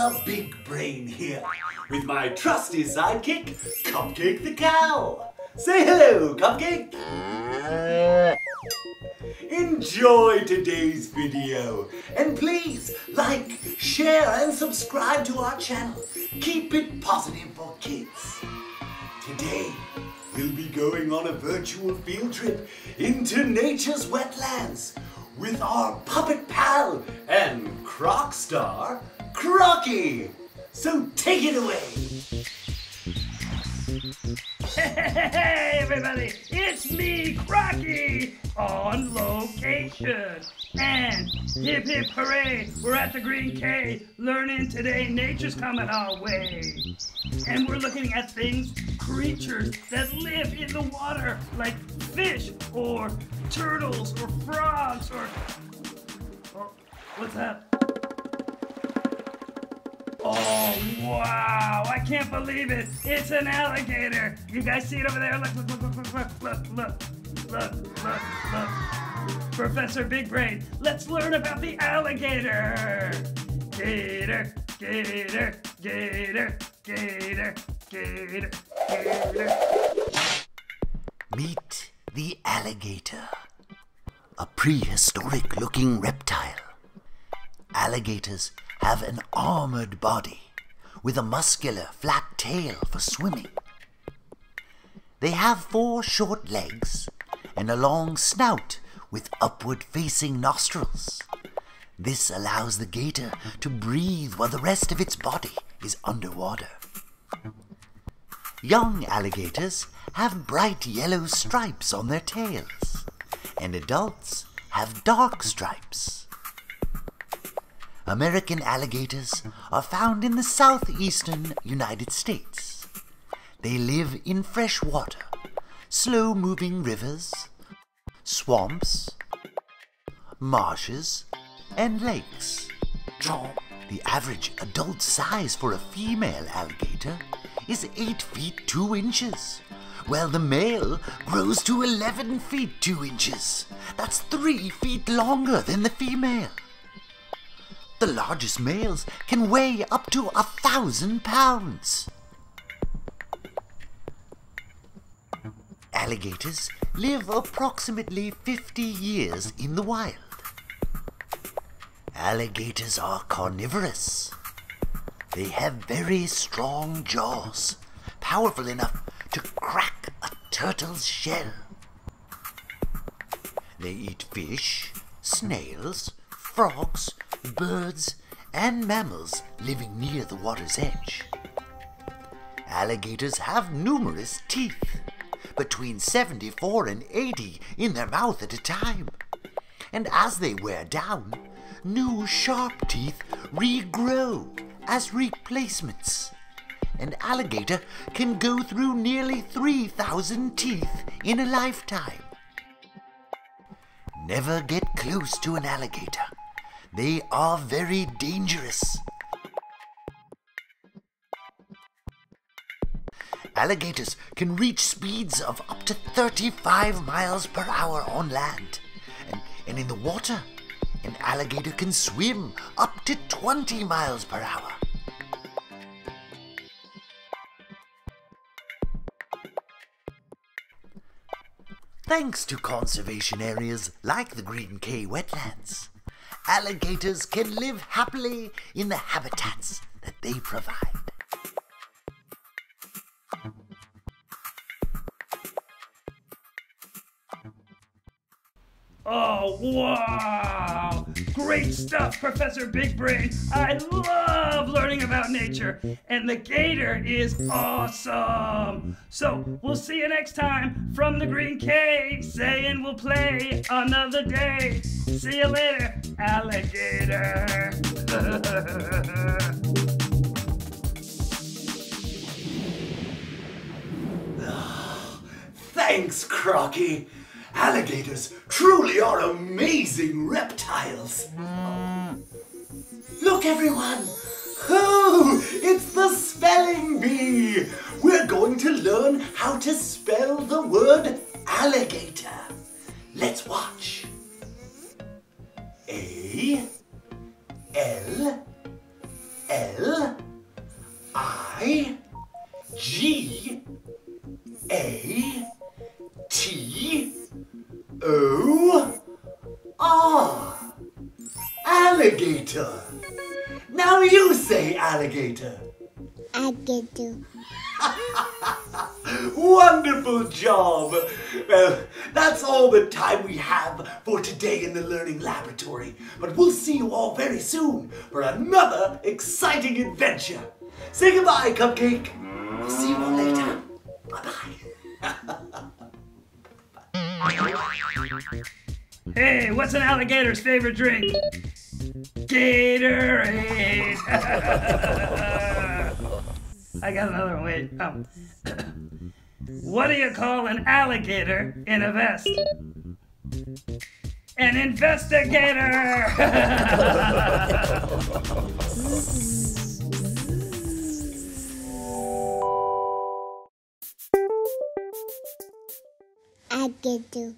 Professor Big Brain here with my trusty sidekick, Cupcake the Cow. Say hello, Cupcake. Enjoy today's video and please like, share and subscribe to our channel. Keep it positive for kids. Today, we'll be going on a virtual field trip into nature's wetlands with our puppet pal and croc star, Crockie. So take it away. Hey, everybody, it's me, Crockie, on location. And hip hip hooray, we're at the Green Cay learning today nature's coming our way. And we're looking at things, creatures that live in the water, like fish or turtles or frogs or. or what's that? Oh, wow. I can't believe it. It's an alligator. You guys see it over there? Look, look, look, look, look, look, look, look, look, look. Professor Big Brain, let's learn about the alligator. Gator, gator, gator, gator, gator, gator. Meet the alligator, a prehistoric looking reptile. Alligators have an armored body with a muscular flat tail for swimming. They have four short legs and a long snout with upward facing nostrils. This allows the gator to breathe while the rest of its body is underwater. Young alligators have bright yellow stripes on their tails, and adults have dark stripes. American alligators are found in the southeastern United States. They live in fresh water, slow moving rivers, swamps, marshes, and lakes. The average adult size for a female alligator is 8 feet 2 inches, while the male grows to 11 feet 2 inches. That's 3 feet longer than the female. The largest males can weigh up to a thousand pounds. Alligators live approximately 50 years in the wild. Alligators are carnivorous. They have very strong jaws, powerful enough to crack a turtle's shell. They eat fish, snails, frogs, birds, and mammals living near the water's edge. Alligators have numerous teeth, between 74 and 80 in their mouth at a time. And as they wear down, new sharp teeth regrow as replacements. An alligator can go through nearly 3,000 teeth in a lifetime. Never get close to an alligator. They are very dangerous. Alligators can reach speeds of up to 35 miles per hour on land. And, and in the water, an alligator can swim up to 20 miles per hour. Thanks to conservation areas like the Green Cay wetlands, alligators can live happily in the habitats that they provide. Oh, wow! Great stuff, Professor Big Brain. I love learning about nature, and the gator is awesome. So, we'll see you next time from the Green Cay, saying we'll play another day. See you later, alligator. Thanks, Crockie. Alligators truly are amazing reptiles. Mm. Look everyone! Oh, it's the spelling bee! We're going to learn how to spell the word alligator. Let's watch. A L L I G A Oh, alligator. Now you say alligator. Alligator. Wonderful job. Well, that's all the time we have for today in the Learning Laboratory. But we'll see you all very soon for another exciting adventure. Say goodbye, Cupcake. We'll see you all later. Hey, what's an alligator's favorite drink? Gatorade. I got another one. Wait. Oh. what do you call an alligator in a vest? An investigator. Alligator.